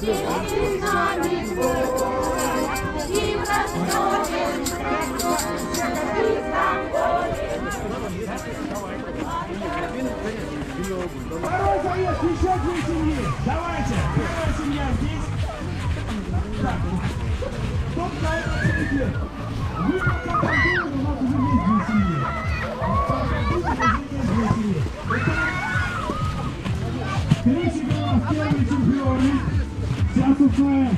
Второй заезд, еще две семьи. Давайте. Семья здесь. Так. Тут на этом цвете. Вы Сейчас устроим.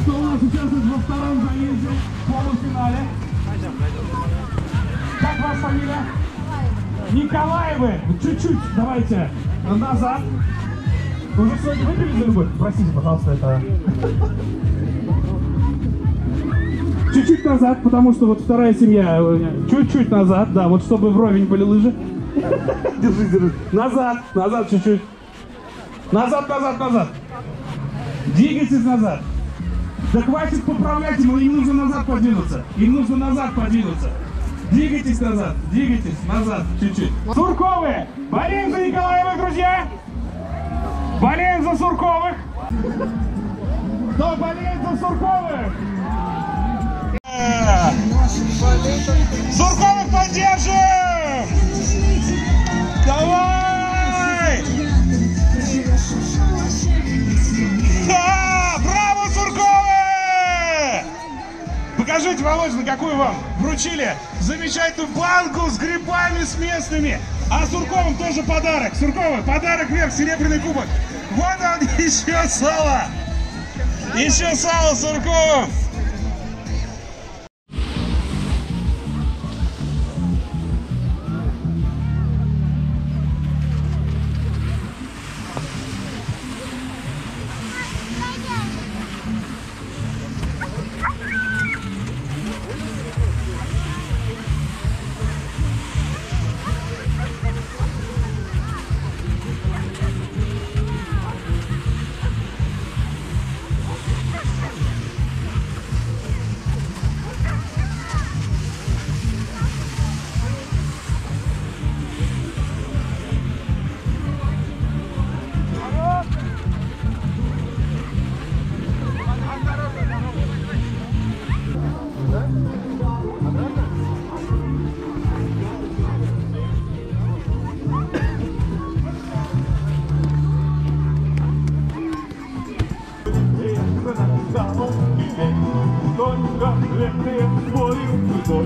Кто у нас участвует во втором заезде в полуфинале? Как ваша фамилия? Николаевы, чуть-чуть, давайте, назад. Вы уже сегодня выпили за любовь? Простите, пожалуйста, это... Чуть-чуть назад, потому что вот вторая семья, э, чуть-чуть назад, да, вот чтобы вровень были лыжи. Держи, держи. Назад, назад чуть-чуть. Назад, назад, назад. Двигайтесь назад. Да хватит поправлять ему, им нужно назад подвинуться. Им нужно назад подвинуться. Двигайтесь назад, двигайтесь назад чуть-чуть. Сурковые! Болеем за Николаевых, друзья! Болеем за Сурковых! Кто болеет за Сурковых? Э! Сурковых поддержим! Покажите, Володя, на какую вам вручили замечательную банку с грибами с местными. А Сурковым тоже подарок. Сурковы, подарок вверх, серебряный кубок. Вот он, еще сало. Еще сало Сурковым. samą chwilę, końca lepiej swoich wybór,